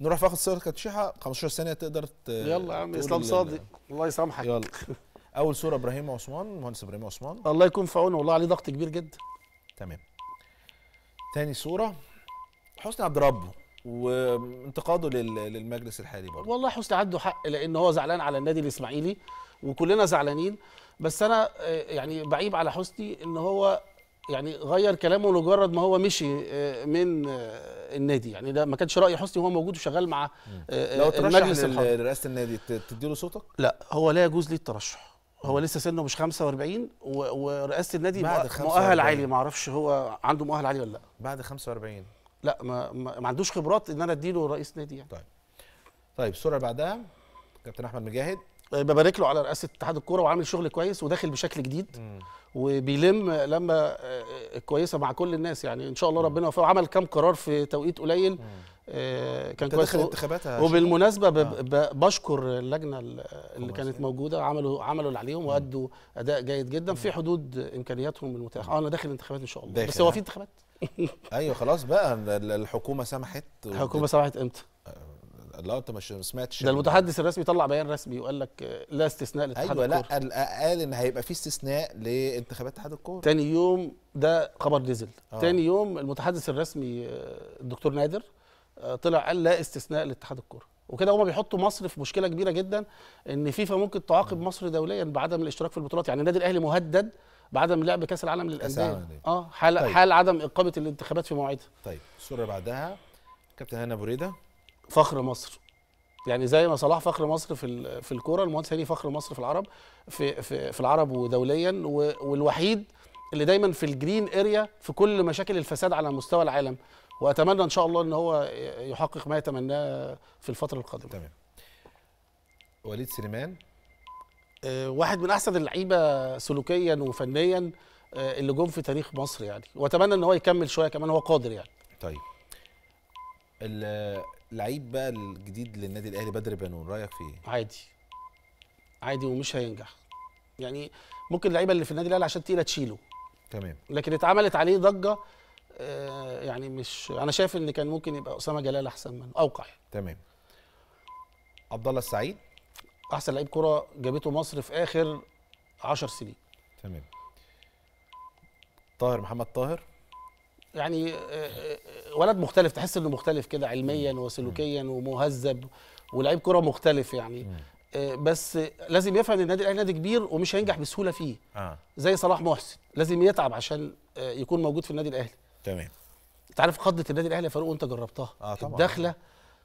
نروح في آخر صوره كانت شيحه 15 ثانية تقدر. يلا يا عم إسلام صادق. الله يسامحك. يلا. أول صوره إبراهيم عثمان مهندس إبراهيم عثمان الله يكون في عونه والله عليه ضغط كبير جدا. تمام. تاني صوره حسني عبد ربه وانتقاده لل... للمجلس الحالي برضه. والله حسني عنده حق لأن هو زعلان على النادي الإسماعيلي وكلنا زعلانين. بس أنا آه، يعني بعيب على حسني إن هو يعني غير كلامه لمجرد ما هو مشي آه، من آه، النادي. يعني ده ما كانش رأي حسني وهو موجود وشغال مع آه، لو ترشح المجلس لرئاسة النادي تديله صوتك؟ لا هو لا يجوز ليه الترشح. هو لسه سنه مش 45 و- ورئاسة النادي بعد مؤ- 45. مؤهل عالي. ما أعرفش هو عنده مؤهل عالي ولا لا. بعد 45 لا ما, ما, عندوش خبرات إن أنا أديله رئيس نادي يعني. طيب الصورة اللي بعدها كابتن أحمد مجاهد. ببارك له على رئاسة اتحاد الكورة وعامل شغل كويس وداخل بشكل جديد وبيلم لما آه، كويسة مع كل الناس. يعني إن شاء الله ربنا يوفقه. عمل كام قرار في توقيت قليل. آه، كان كويس. وبالمناسبة آه. بشكر اللجنة ال- اللي. كانت موجودة. عملوا عملوا اللي عليهم وأدوا أداء جيد جدا. في حدود إمكانياتهم المتاحة. آه أنا داخل انتخابات إن شاء الله. داخل، بس هو؟ في انتخابات؟ أيوه خلاص بقى. ال- الحكومة سمحت. الحكومة سمحت إمتى؟ لا انت مش ما سمعتش ده المتحدث الرسمي طلع بيان رسمي وقال لك لا استثناء لاتحاد أيوه لا الكورة. قال قال إن هيبقى في استثناء لانتخابات اتحاد الكورة تاني يوم ده خبر نزل آه. تاني يوم المتحدث الرسمي آه، الدكتور نادر آه، طلع قال لا استثناء لاتحاد الكورة وكده هما بيحطوا مصر في مشكلة كبيرة جدا إن فيفا ممكن تعاقب مصر دوليا بعدم الاشتراك في البطولات يعني النادي الأهلي مهدد بعدم لعب كأس العالم للأندية. آه حال طيب. طيب. حال عدم إقامة الانتخابات في مواعيدها طيب الصورة اللي بعدها كابتن هنا بريدة فخر مصر. يعني زي ما صلاح فخر مصر في في الكورة المهندس هاني فخر مصر في العرب في في, في العرب ودوليا والوحيد اللي دايما في ال green area في كل مشاكل الفساد على مستوى العالم. وأتمنى إن شاء الله إن هو يحقق ما يتمناه في الفترة القادمة. تمام. وليد سليمان؟ آه، واحد من أحسن اللعيبة سلوكيا وفنيا آه، اللي جم في تاريخ مصر يعني. وأتمنى إن هو يكمل شوية كمان هو قادر يعني. طيب. اللعيب بقى الجديد للنادي الأهلي بدر بنون رأيك فيه؟ عادي. عادي ومش هينجح. يعني ممكن اللعيبة اللي في النادي الأهلي عشان تقيلة تشيله. تمام. لكن اتعملت عليه ضجة آه، يعني مش أنا شايف إن كان ممكن يبقى أسامة جلال أحسن منه أوقع يعني. تمام. عبد الله السعيد؟ أحسن لعيب كرة جابته مصر في آخر 10 سنين. تمام. طاهر محمد طاهر؟ يعني آه، آه، ولد مختلف تحس إنه مختلف كده علميا وسلوكيا ومهذب ولعيب كره مختلف يعني. آه، بس لازم يفهم إن النادي الأهلي نادي كبير ومش هينجح بسهولة فيه. آه. زي صلاح محسن لازم يتعب عشان آه، يكون موجود في النادي الأهلي. تمام. أنت عارف خضة النادي الأهلي يا فاروق وأنت جربتها؟ آه طبعاً. الدخلة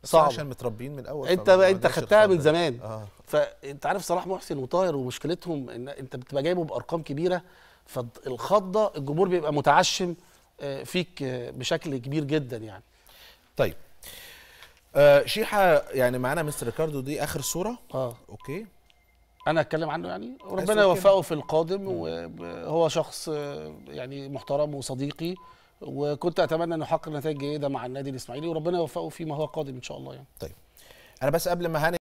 صعبة. عشان متربيين من الأول أنت بقى أنت خدتها من. زمان. آه. فأنت عارف صلاح محسن وطاهر ومشكلتهم إن أنت بتبقى جايبه بأرقام كبيرة فالخضة الجمهور بيبقى متعشم آه، فيك آه، بشكل كبير جدا يعني. طيب. آه شيحة يعني معانا مستر ريكاردو دي آخر صورة؟ آه. okay. أنا أتكلم عنه يعني. كده؟ يوفقه في القادم وهو شخص آه، يعني محترم وصديقي وكنت أتمنى أنه يحقق نتائج جيدة مع النادي الإسماعيلي وربنا يوفقه فيما هو قادم إن شاء الله يعني. أنا بس قبل ما هاني